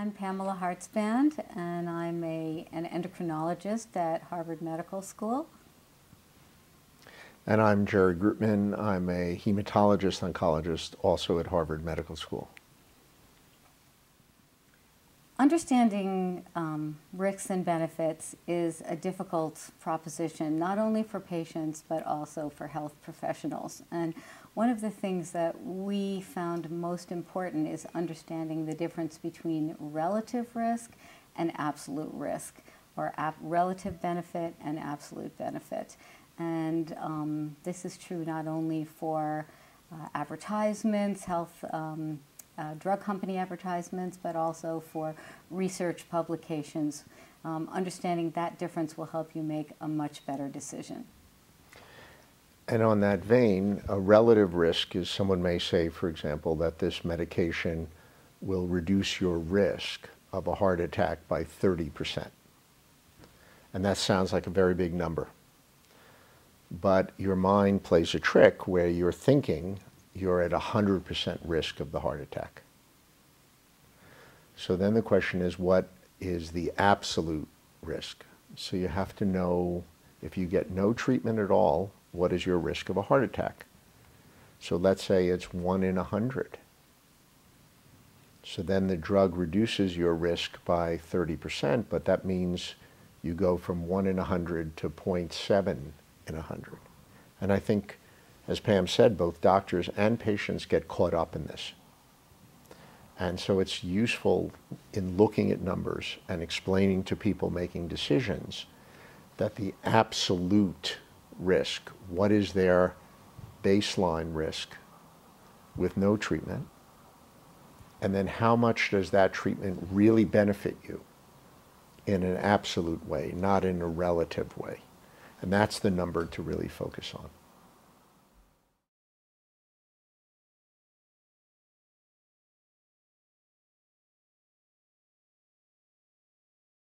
I'm Pamela Hartzband, and I'm a, an endocrinologist at Harvard Medical School. And I'm Jerry Groopman. I'm a hematologist oncologist also at Harvard Medical School. Understanding um, risks and benefits is a difficult proposition, not only for patients but also for health professionals. And one of the things that we found most important is understanding the difference between relative risk and absolute risk, or relative benefit and absolute benefit. And um, this is true not only for uh, advertisements, health um, uh, drug company advertisements, but also for research publications. Um, understanding that difference will help you make a much better decision. And on that vein, a relative risk is someone may say, for example, that this medication will reduce your risk of a heart attack by 30%. And that sounds like a very big number. But your mind plays a trick where you're thinking you're at 100% risk of the heart attack. So then the question is, what is the absolute risk? So you have to know if you get no treatment at all, what is your risk of a heart attack? So let's say it's 1 in 100. So then the drug reduces your risk by 30%, but that means you go from 1 in 100 to 0.7 in 100. And I think as Pam said, both doctors and patients get caught up in this. And so it's useful in looking at numbers and explaining to people making decisions that the absolute risk, what is their baseline risk with no treatment, and then how much does that treatment really benefit you in an absolute way, not in a relative way. And that's the number to really focus on.